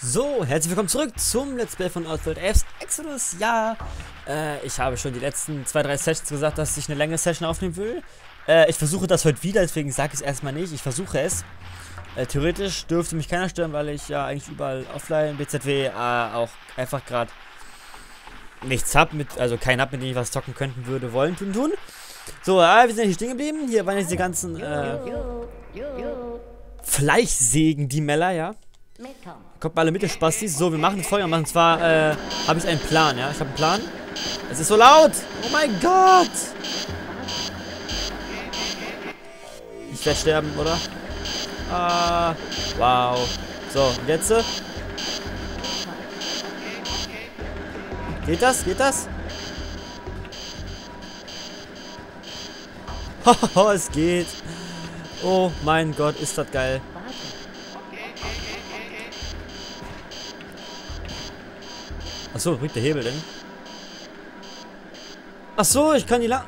So, herzlich willkommen zurück zum Let's Play von Outworld Apes Exodus. Ja, äh, ich habe schon die letzten zwei, drei Sessions gesagt, dass ich eine längere Session aufnehmen will. Äh, ich versuche das heute wieder, deswegen sage ich es erstmal nicht. Ich versuche es. Äh, theoretisch dürfte mich keiner stören, weil ich ja eigentlich überall offline BZW äh, auch einfach gerade nichts hab mit, also keinen hab, mit dem ich was zocken könnten würde, wollen, tun, tun. So, äh, wir sind hier stehen geblieben. Hier waren jetzt die ganzen äh, Fleischsägen, die Meller, ja. Kommt mal alle mit, ihr Spastis. So, wir machen das folgendermaßen. Und zwar, äh, habe ich einen Plan, ja. Ich habe einen Plan. Es ist so laut. Oh mein Gott. Ich werde sterben, oder? Ah, wow. So, jetzt? Geht das? Geht das? Haha, es geht. Oh mein Gott, ist das geil. Achso, bringt der Hebel denn? Achso, ich kann die lang...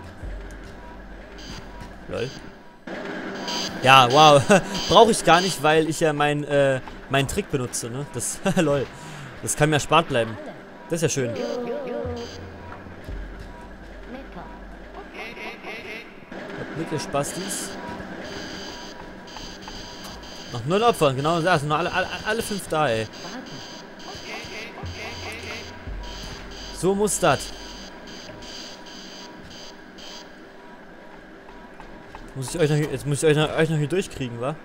Lol. Ja, wow. Brauche ich gar nicht, weil ich ja mein, äh, meinen Trick benutze, ne? Das, lol. Das kann mir erspart bleiben. Das ist ja schön. Mit ihr Spastis. Noch null Opfer, genau das. Noch alle, alle, alle fünf da, ey. So muss das. Muss ich euch noch jetzt muss ich euch noch, euch noch hier durchkriegen, wa?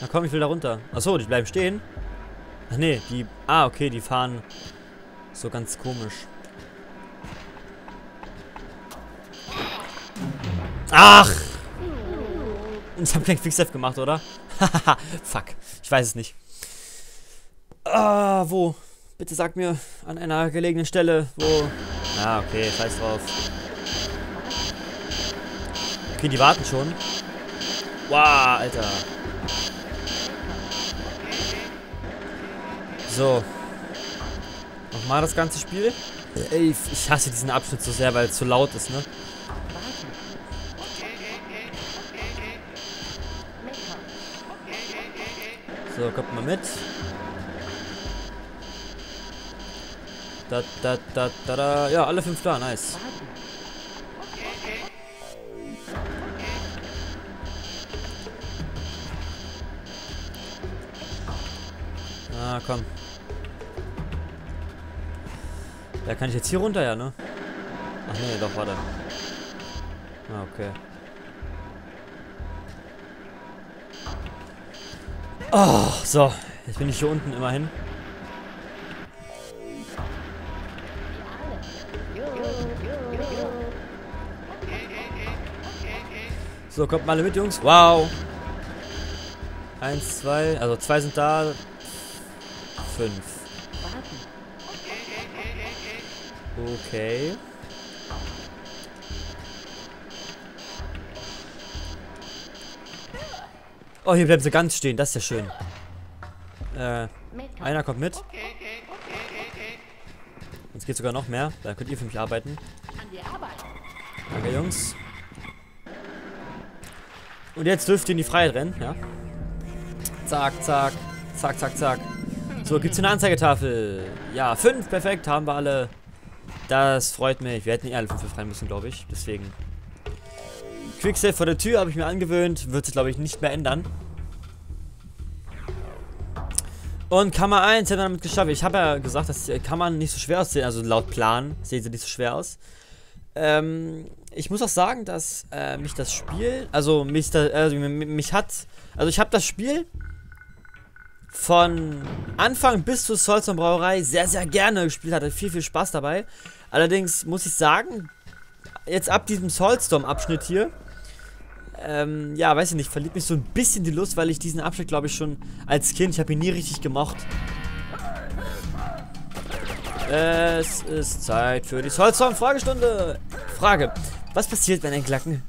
Na komm, ich will da runter. Achso, die bleiben stehen. Ach nee, die. Ah, okay, die fahren so ganz komisch. Ach! Ich hab kein Quickstep gemacht, oder? Hahaha, fuck. Ich weiß es nicht. Ah, wo? Bitte sag mir an einer gelegenen Stelle, wo... Ah, okay, scheiß drauf. Okay, die warten schon. Wow, Alter. So. Nochmal das ganze Spiel. Ey, ich hasse diesen Abschnitt so sehr, weil es so laut ist, ne? So, kommt mal mit. Da, da, da, da, da. Ja, alle fünf da, nice. Ah, komm. Ja, kann ich jetzt hier runter, ja, ne? Ach nee, doch, warte. Ah, okay. Oh, so. Jetzt bin ich hier unten immerhin. So, kommt mal alle mit, Jungs. Wow. Eins, zwei. Also zwei sind da. Fünf. Okay. Oh, hier bleiben sie ganz stehen. Das ist ja schön. Äh, einer kommt mit. Jetzt geht sogar noch mehr. Da könnt ihr für mich arbeiten. Danke, Jungs. Und jetzt dürft ihr in die Freiheit rennen, ja? Zack, zack. Zack, zack, zack. So, gibt's eine Anzeigetafel? Ja, fünf, perfekt, haben wir alle. Das freut mich. Wir hätten eh alle fünf befreien müssen, glaube ich. Deswegen. Quicksave vor der Tür habe ich mir angewöhnt. Wird sich, glaube ich, nicht mehr ändern. Und Kammer 1 haben wir damit geschafft. Ich habe ja gesagt, dass Kammern nicht so schwer aussehen. Also laut Plan sehen sie nicht so schwer aus. Ähm, ich muss auch sagen, dass äh, mich das Spiel, also mich, da, also mich hat, also ich habe das Spiel von Anfang bis zur Solzon Brauerei sehr, sehr gerne gespielt, hatte viel, viel Spaß dabei. Allerdings muss ich sagen, jetzt ab diesem Soulstorm-Abschnitt hier, ähm, ja, weiß ich nicht, verliert mich so ein bisschen die Lust, weil ich diesen Abschnitt, glaube ich, schon als Kind, ich habe ihn nie richtig gemocht. Es ist Zeit für die Soulstorm-Fragestunde. Frage, was passiert, wenn ein Glacken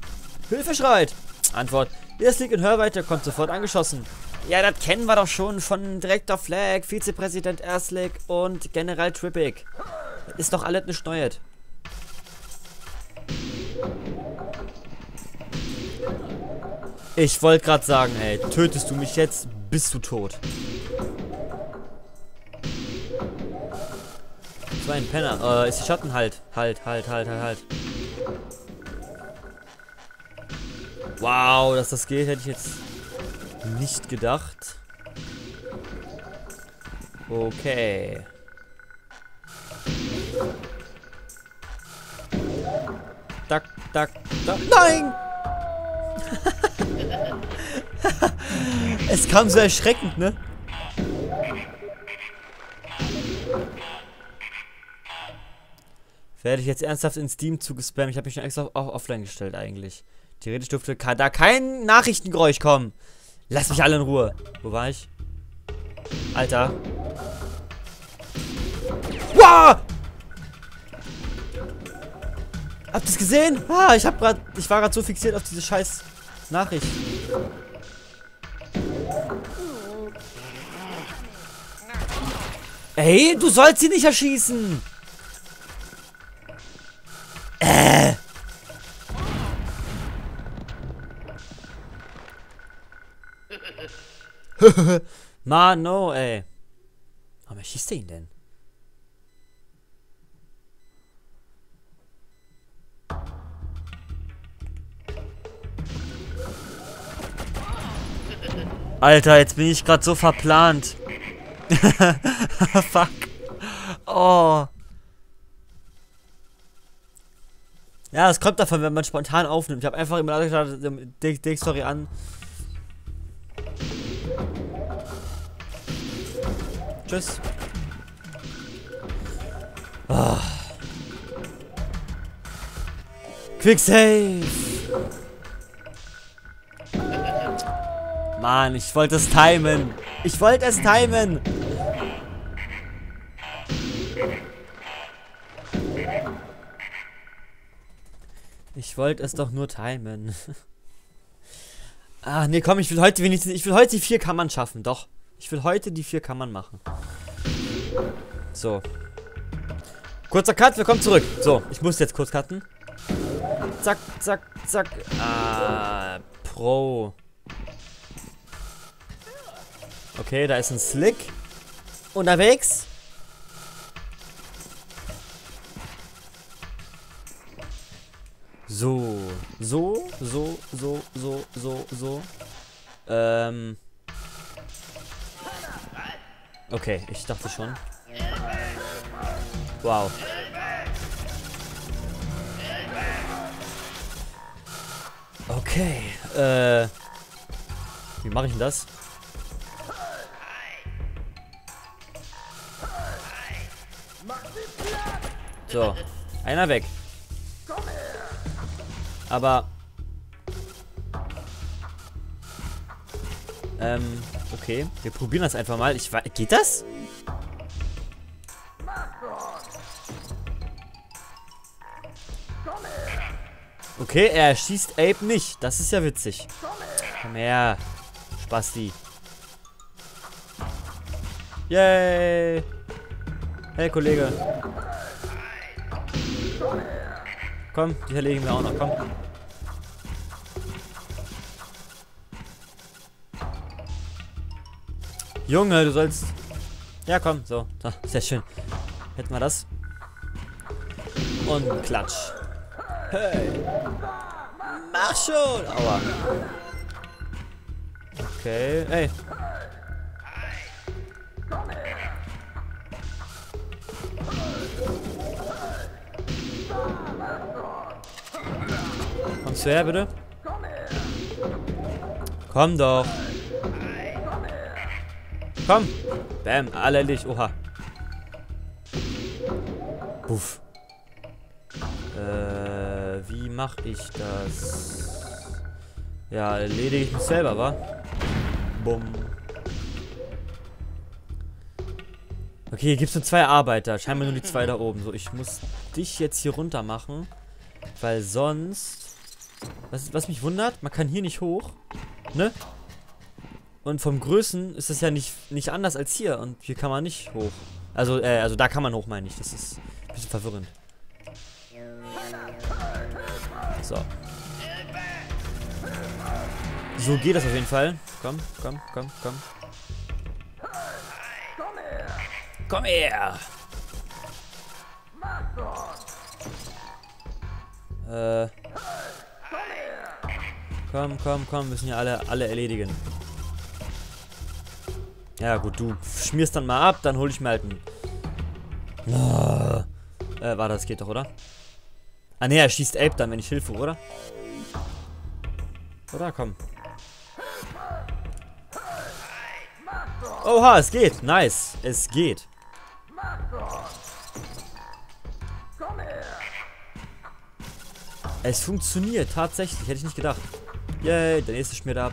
Hilfe schreit? Antwort. Der Sneak in Hörweite kommt sofort angeschossen. Ja, das kennen wir doch schon von Direktor Flag, Vizepräsident Erslick und General Trippig. Ist doch alles nicht neuet. Ich wollte gerade sagen, ey, tötest du mich jetzt, bist du tot. So ein Penner. Äh, ist die Schatten halt. Halt, halt, halt, halt, halt. Wow, dass das geht, hätte ich jetzt nicht gedacht. Okay. Dack, dack, dack. Nein! es kam so erschreckend, ne? Werde ich jetzt ernsthaft in Steam zugespammt? Ich habe mich schon extra auch offline gestellt eigentlich. Theoretisch dürfte da kein Nachrichtengeräusch kommen. Lass mich alle in Ruhe. Wo war ich? Alter. Wow! Habt ihr es gesehen? Ah, ich hab grad, ich war gerade so fixiert auf diese scheiß Nachricht. Ey, du sollst sie nicht erschießen. Äh. Mann, no, ey. Warum schießt er ihn denn? Alter, jetzt bin ich gerade so verplant. Fuck. Oh. Ja, das kommt davon, wenn man spontan aufnimmt. Ich habe einfach immer die Story an. Tschüss. Oh. Quick Save. Mann, ich wollte es timen. Ich wollte es timen. Ich wollte es doch nur timen. ah, nee, komm, ich will heute wenigstens, ich will heute die vier Kammern schaffen, doch. Ich will heute die vier Kammern machen. So. Kurzer Cut, wir kommen zurück. So, ich muss jetzt kurz cutten. Zack, zack, zack. Ah, Pro. Okay, da ist ein Slick. Unterwegs. So. So, so, so, so, so, so. Ähm. Okay, ich dachte schon. Wow. Okay, äh. Wie mache ich denn das? So, einer weg. Aber... Ähm, okay. Wir probieren das einfach mal. Ich Geht das? Okay, er schießt Ape nicht. Das ist ja witzig. Komm her. Spasti. Yay. Hey, Kollege. Komm, die erlegen wir auch noch. Komm. Junge, du sollst... Ja, komm, so. so sehr schön. Hätten wir das. Und klatsch. Hey. Mach schon. Aua. Okay, ey. Kommst du her, bitte? Komm doch. Komm. Bam, alle Licht. Oha. Puff. Äh, wie mach ich das? Ja, erledige ich mich selber, wa? Bumm. Okay, hier gibt es nur zwei Arbeiter. Scheinbar nur die zwei da oben. So, ich muss dich jetzt hier runter machen. Weil sonst was, was mich wundert, man kann hier nicht hoch. Ne? Und vom Größen ist es ja nicht, nicht anders als hier. Und hier kann man nicht hoch. Also, äh, also da kann man hoch, meine ich. Das ist ein bisschen verwirrend. So. So geht das auf jeden Fall. Komm, komm, komm, komm. Komm her! Äh. Komm, komm, komm. Müssen ja alle, alle erledigen. Ja gut, du schmierst dann mal ab, dann hole ich mir halt einen... Oh. Äh, warte, das geht doch, oder? Ah ne, er schießt Ape dann, wenn ich Hilfe, oder? Oder? Komm. Oha, es geht. Nice. Es geht. Es funktioniert, tatsächlich. Hätte ich nicht gedacht. Yay, der nächste schmiert ab.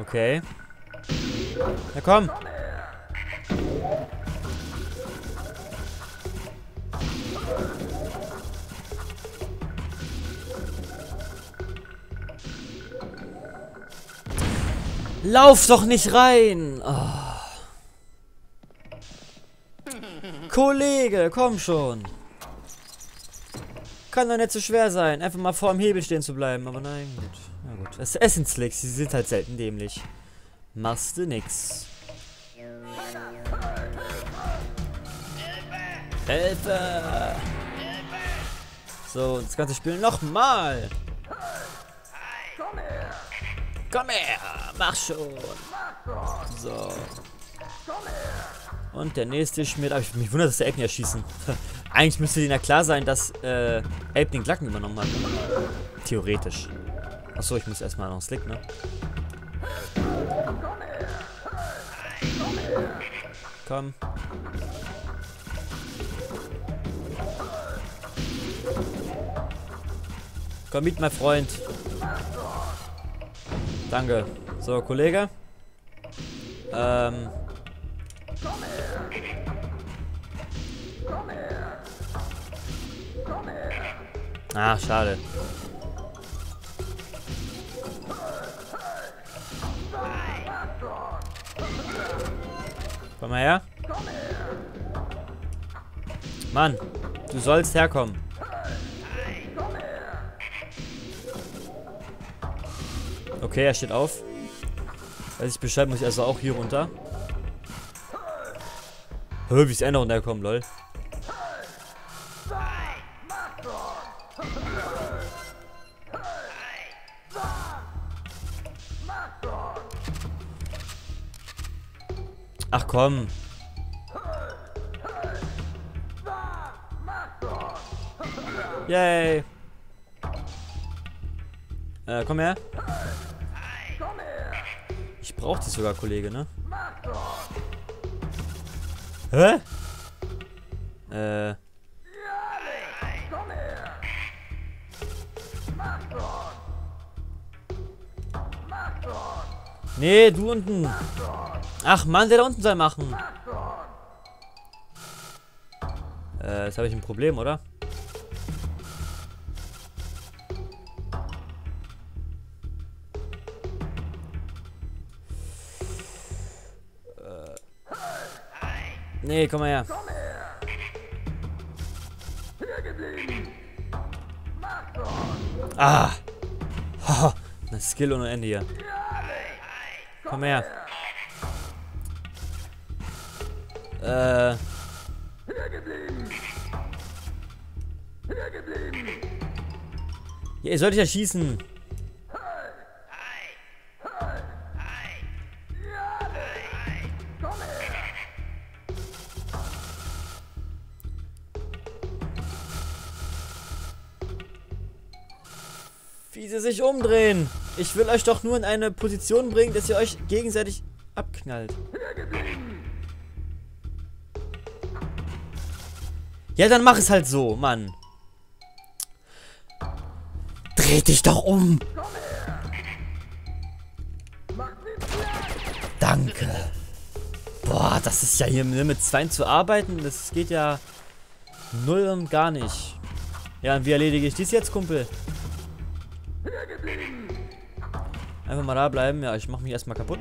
Okay. Na komm. Lauf doch nicht rein! Oh. Kollege, komm schon. Kann doch nicht so schwer sein, einfach mal vor dem Hebel stehen zu bleiben. Aber nein, gut. Na gut. Es, es sind Slicks, sie sind halt selten dämlich. Machst du nix. Hilfe! So, das ganze Spiel nochmal. Komm her, mach schon. So. Und der nächste Schmied. Aber ich mich wundert, dass der Ecken erschießen. Eigentlich müsste denen ja klar sein, dass äh, Ape den Glacken übernommen hat. Theoretisch. Achso, ich muss erstmal noch Slick, ne? Komm. Komm mit, mein Freund. Danke. So, Kollege. Ähm, Ah, schade. Komm mal her. Mann, du sollst herkommen. Okay, er steht auf. Weiß ich Bescheid, muss ich also auch hier runter. Hö, wie ist er noch runtergekommen, lol. Ach komm. Yay. Äh, komm her. Ich brauch dich sogar, Kollege, ne? Hä? Äh. Nee, du unten. Ach Mann, der da unten soll machen. Äh, jetzt habe ich ein Problem, oder? Äh. Nee, komm mal her. Ah! Oh, das Skill ohne Ende hier. Komm her. Äh. Ja, ihr solltet ja schießen. Wie sie sich umdrehen. Ich will euch doch nur in eine Position bringen, dass ihr euch gegenseitig abknallt. Ja, dann mach es halt so, Mann. Dreh dich doch um. Danke. Boah, das ist ja hier mit zwei zu arbeiten. Das geht ja null und gar nicht. Ja, und wie erledige ich dies jetzt, Kumpel? Einfach mal da bleiben. Ja, ich mach mich erstmal kaputt.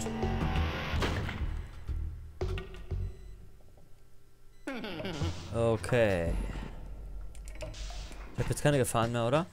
Okay. Ich habe jetzt keine Gefahren mehr, oder?